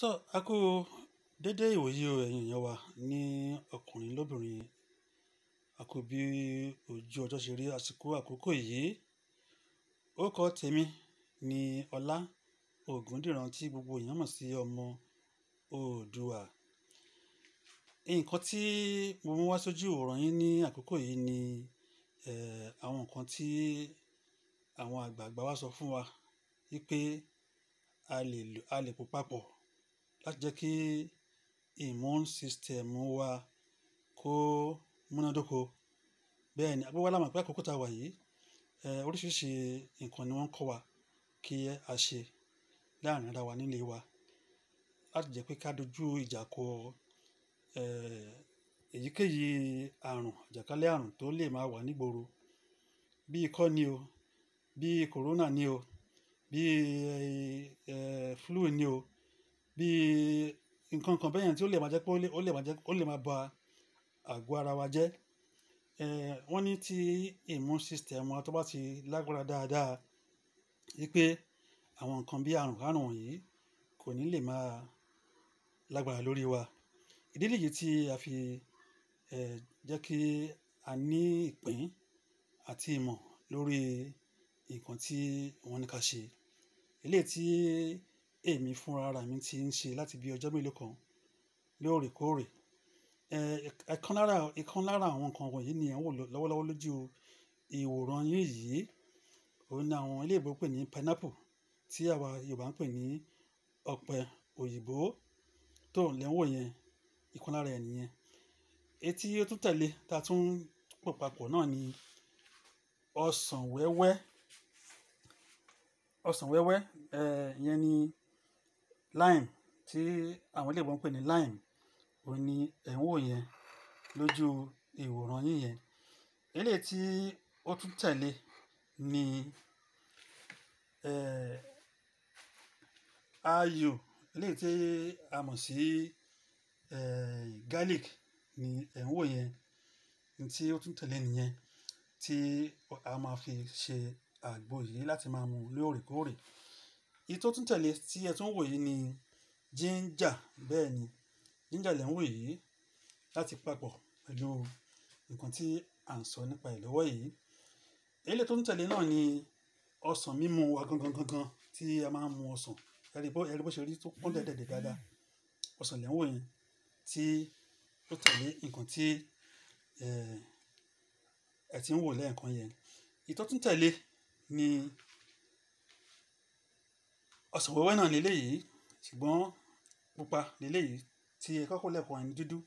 tó a kú dédé ìwòyí o ẹ̀yin èèyàn wa ní ọkùnrin lóbìnrin. A kú bí ojú ọjọ́ ṣe rí àsìkò àkókò yìí. Orúkọ tèmi ni ọlá ògúndìran tí gbogbo èèyàn mọ̀ sí ọmọ oòdùà nǹkan tí mo mú wá sójú ọ̀rọ̀ yín ní àkókò yìí ni eh, àwọn nǹkan tí àwọn àgbààgbà wa sọ fún wa wípé a lè pò papọ̀ láti jẹ́ kí immune system wa kó múnádóko. Bẹ́ẹ̀ ni àbúrò alámọ̀ pé àkókò tá a wà yìí oríṣiríṣi nǹkan ni wọ́n ń kọ́ wa kí a ṣe láàárín ara wa nílé wa. Láti jẹ́ pé ká dojú ìjà kọ èyíkéyìí àrùn àjàkálẹ̀ àrùn tó lè máa wà nígboro. Bí ikọ́ ni o bí kòrónà ni o bí flu ni o bí nǹkan kan bẹ́yẹn tí ó lè máa jẹ́ pé ó lè máa jẹ́ ó lè máa ba àgọ́ ara wa jẹ́. Wọ́n ní tí immune system wa tó bá ti lágbára dáadáa wípé àwọn nǹkan bí àrùn àrùn wọ̀nyí kò ní lè máa lágbára lórí wa. Ìdí nìyí tí a fi jẹ́ kí a ní ìpín àti ìmọ̀ lórí nǹkan tí wọ́n ní ká ṣe. Eléyìí tí èmi fúnra ara mi ti ń ṣe láti bí ọjọ́ mélòó kan lóòrèkóòrè. Ẹ̀kan lára ìkan lára àwọn nǹkan wọ̀nyí ni à lọ́wọ́lọ́wọ́ lójú ìwòran yín yìí. Òun ni àwọn ilé ìbò pè ní pineapple tí àwa Yorùbá ń pè ní ọ̀pẹ òyìnbó. Tó lẹ́ yẹn ìkan lára ẹ̀ nìyẹn. Etí ó tún tẹ̀lé tá a tún pò papọ̀ náà ni ọsàn wẹ́wẹ́. Ọsàn wẹ́wẹ́ ìyẹn ni lime tí àwọn ilé ìbò ń pè ní lime òun ni ẹ̀ ń wò yẹn lójú ìwòran yín yẹn. Eléyìí tí ó tún tẹ̀lé ni ayò. Eléyìí tí a mọ̀ sí garlic ni ẹ̀ ń wò yẹn. Tí ó tún tẹ̀lé nìyẹn tí a máa fi ṣe àgbo yìí láti máa mu lóòrèkóòrè èyí tó tún tẹ̀lé tí ẹ tún wò yìí ni ginger. Bẹ́ẹ̀ ni ginger lẹ́ ń wò yìí láti papọ̀ pẹ̀lú nǹkan tí à ń sọ nípa ẹ̀ lọ́wọ́ yìí. Eléyìí tó tún tẹ̀lé náà ni ọsàn mímu wa gangan gangan tí a máa ń mu ọsàn. Ẹ̀rí bó ẹ̀rí bó ṣe rí tó pọ́n dẹ̀dẹ̀dẹ̀ dáadáa. Ọsàn lẹ́ ń wò yẹn tí ó tẹ̀lé nǹkan tí ẹ ti ń wò lẹ́ẹ̀kan yẹn. Ìtọ́tún tẹ̀lé ni ọsàn wẹ́wẹ́ náà lélẹ́yìí ṣùgbọ́n pupa lélẹ́yìí tí ẹ kọ́kọ́ lẹ́kọ̀ọ́ ẹni dúdú.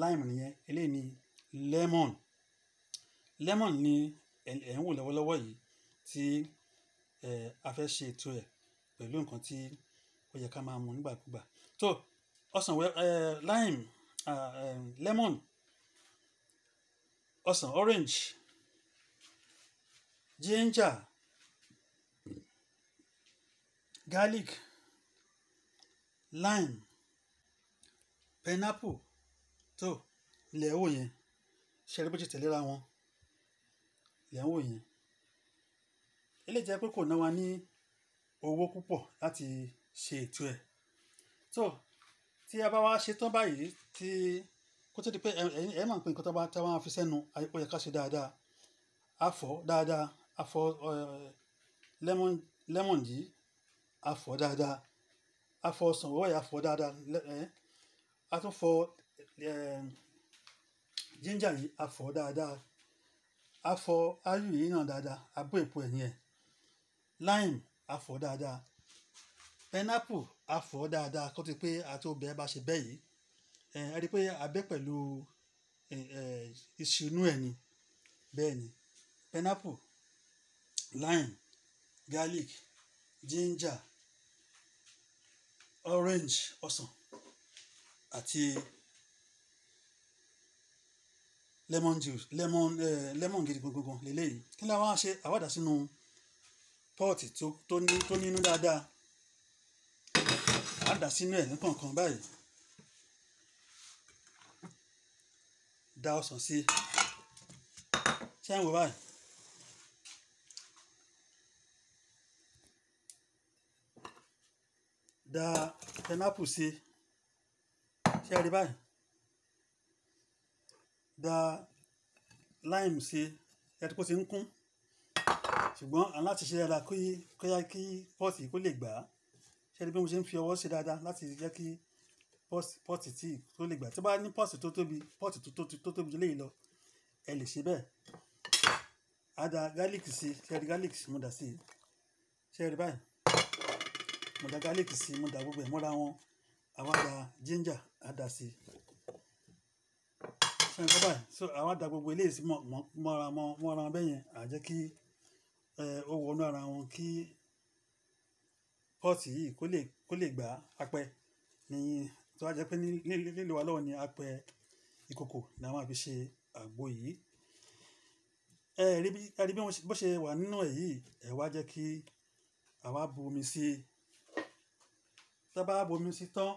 Lime nìyẹn eléyìí ni lemon. Lemon ni ẹ̀ ń wò lọ́wọ́lọ́wọ́ yìí tí a fẹ́ ṣe ètò ẹ̀ pẹ̀lú nǹkan tí ó yẹ ká máa mu nígbàkúgbà. Tó ọsàn lime lemon ọsàn orange ginger garlic lime pineapple tó ilẹ̀ wò yẹn ṣe rí bó ṣe tẹ̀léra wọn ilẹ̀ wò yẹn. Eléyìí jẹ́ pé kò ná wa ní owó púpọ̀ láti ṣe ètò ẹ̀. Tó tí a bá wá ṣe tán báyìí tí kó tó di pé ẹ máa ń pè nǹkan tó bá tá máa fi sẹ́nu ó yẹ ká ṣe dáadáa. A fọ̀ dáadáa a fọ̀ lemon lemon yìí a fọ̀ dáadáa. A fọ̀ ọsàn wọ́ọ̀yà a fọ̀ dáadáa a tún fọ̀ ginger yìí a fọ̀ dáadáa. A fọ̀ ayù yìí náà dáadáa a bó èpo ẹ̀yìn ẹ̀. Lime a fọ̀ dáadáa. Pineapple a fọ̀ dáadáa kó tó pé àti obìnrin bá ṣe bẹ́ẹ̀ yìí. Ẹ rí i pé abẹ́ pẹ̀lú iṣu inú ẹ̀ ni. Bẹ́ẹ̀ ni. Pineapple lime garlic ginger orange ọsàn àti lemon juice lemon eh, lemon gidi gangan lélẹ́yìí. Kí ni àwọn ṣe? Àwàdà sínú pọ́ọ̀tì tó nínú dáadáa. Àdà sínú ẹ̀ nìkankan báyìí. Da ọsàn sí ṣé ń wò báyìí da pineapple sí. Ṣe rí báyìí? Da lime sí. Ẹtí kó ti ń kún. Ṣùgbọ́n à ń láti ṣe dáadáa kí kóyá kí pọ́ọ̀tì kó lè gbà á. Ṣe rí bí mo ṣe ń fi ọwọ́ ṣe dáadáa láti jẹ́ kí pọ́ọ̀tì tí tó lè gbà tí ó bá ní pọ́ọ̀tì tó tóbi pọ́ọ̀tì tó tóbi léyìí lọ ẹ lè ṣe bẹ́ẹ̀. Á da garlic sí. Ṣe rí garlic mo dà sí? Ṣe rí báyìí mo da garlic sí mo da gbogbo ẹ̀ mọ́ra wọn. Àwa da ginger á da sí. Ṣe nǹkan báyìí? So àwa da gbogbo eléyìí sí mọ́ra mọ́ra bẹ́yẹn. À jẹ́ kí ó wọnú ara wọn kí pọ́ọ̀tì yìí kó lè kó lè gbà apẹ ní tó wá jẹ́ pé lílo wa lọ́wọ́ ní apẹ ìkòkò ni a máa fi ṣe àgbo yìí. Ẹ rí bí bó ṣe wà nínú ẹ̀ yìí ẹ wá jẹ́ kí àwa bu omi sí i tá bá bu omi sí tán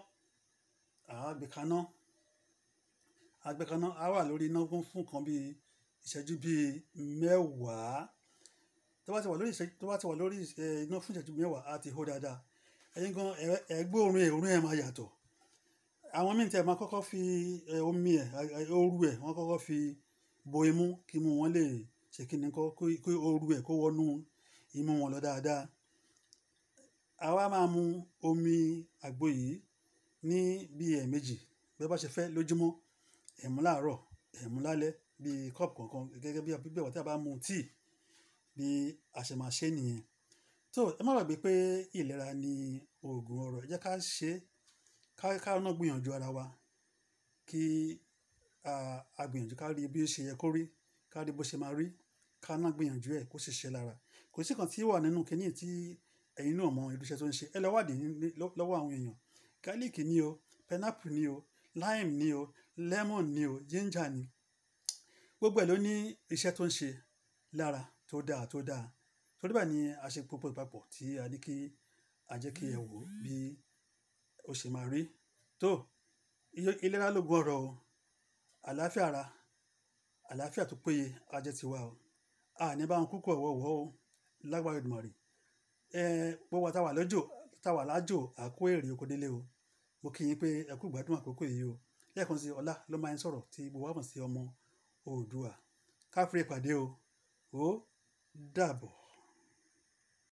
àá gbé kaná. Àá gbé kaná á wà lórí iná fún nǹkan bíi ìṣẹ́jú bíi mẹ́wàá. Tó bá ti wà lórí tó bá ti wà lórí iná fún ìṣẹ́jú mẹ́wàá á ti hó dáadáa. Ẹ̀yin gan ẹ gbọ́ òórùn ẹ̀ òórùn ẹ̀ máa yàtọ̀. Àwọn míì tẹ̀ máa kọ́kọ́ fi omi ẹ̀ ooru ẹ̀ wọ́n kọ́kọ́ fi bo imú kí imú wọn lè ṣe kí ni kí ooru ẹ̀ kó wọnú imú wọn lọ dáadáa àwa máa mu omi àgbo yìí ní bí ẹ̀ẹ̀mejì. Bẹ́ẹ̀ bá ṣe fẹ́ lójúmọ́ ẹ̀mú láàárọ̀ ẹ̀mú lálẹ́ bíi kọ́ọ̀pù kọ̀ọ̀kan gẹ́gẹ́ bí gbígbẹ̀wọ̀ tí a bá mu tíì bí a ṣe ṣe nìyẹn. Tó ẹ má gbàgbé pé ìlera ni oògùn ọrọ̀. Ẹ jẹ́ ká ṣe ká ká náà gbìyànjú ara wa kí a gbìyànjú ká rí bí ó ṣe yẹ kó rí ká rí bó ṣe máa rí ká náà gbìyànjú ẹ̀ kó ṣiṣẹ́ lára. Kò sí kan tí wà nínú kínní tí ẹ̀yin náà mọ irúṣẹ́ tó ń ṣe. Ẹ lọ wádìí lọ́wọ́ àwọn èèyàn. Garlic ni o pineapple ni o lime ni o lemon ni o ginger ni. Gbogbo ẹ̀ ló ní iṣẹ́ tó ń ṣe lára tó dáa tó dáa. Torí báyìí ni a ṣe púpọ̀ ìpapọ̀ tí a ní kí a jẹ́ kí ẹ wò bí ó ṣe máa rí. Tó ìlera lóògùn ọrọ̀ o. Àlàáfíà ara àlàáfíà tó péye á jẹ́ tiwa o. A ní báwọn kúkú ọ̀wọ́wọ́ o. Lágbára Èdùmàrè gbogbo àtàwà lọ́jọ́ àtàwà lájò àkó èrè oko délé o. Mo kí yín pé ẹ kú ìgbádùn àkókò yìí o. Lẹ́ẹ̀kan sí ọlá ló máa ń sọ̀rọ̀ tí gbogbo wa mọ̀ sí ọmọ Oòduà. Káfíńrè pàdé o. Ó dàbọ̀.